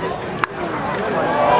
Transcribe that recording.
すごい。